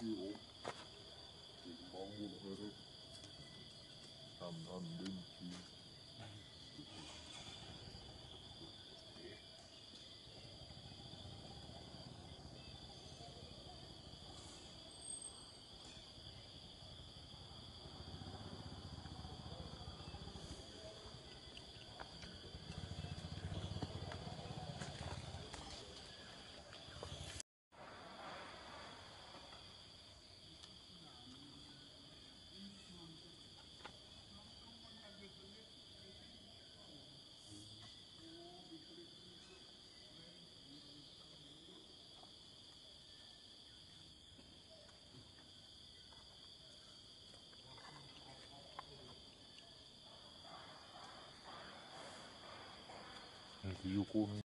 tiêu Tìm mong một hơi Làm ăn bên kia hukum